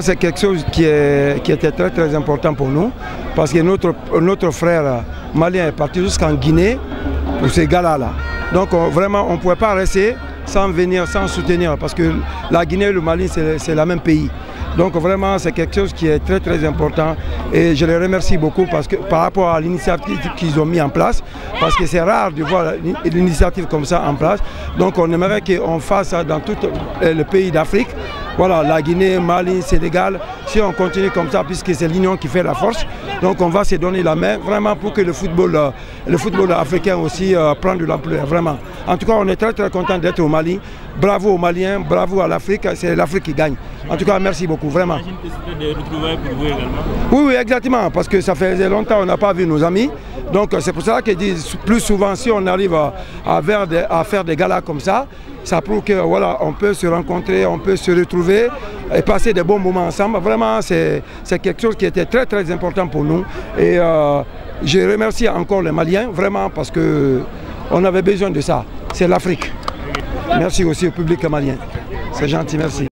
C'est quelque chose qui, est, qui, était très très important pour nous parce que notre, notre frère malien est parti jusqu'en Guinée pour ces gars-là. Donc vraiment on ne pouvait pas rester sans venir, sans soutenir parce que la Guinée et le Mali c'est le même pays. Donc vraiment, c'est quelque chose qui est très très important et je les remercie beaucoup parce que, par rapport à l'initiative qu'ils ont mis en place, parce que c'est rare de voir l'initiative comme ça en place. Donc on aimerait qu'on fasse ça dans tout le pays d'Afrique. Voilà, la Guinée, Mali, Sénégal, si on continue comme ça, puisque c'est l'union qui fait la force, donc on va se donner la main vraiment pour que le football, euh, le football africain aussi euh, prenne de l'ampleur, vraiment. En tout cas, on est très très content d'être au Mali. Bravo aux Maliens, bravo à l'Afrique, c'est l'Afrique qui gagne. En tout cas, merci beaucoup, vraiment. Oui, oui, exactement, parce que ça faisait longtemps qu'on n'a pas vu nos amis. Donc c'est pour ça qu'ils disent plus souvent, si on arrive à, à, faire des galas comme ça, ça prouve que voilà, on peut se rencontrer, on peut se retrouver et passer des bons moments ensemble. Vraiment, c'est quelque chose qui était très très important pour nous. Et euh, je remercie encore les Maliens, vraiment, parce qu'on avait besoin de ça. C'est l'Afrique. Merci aussi au public malien. C'est gentil, merci.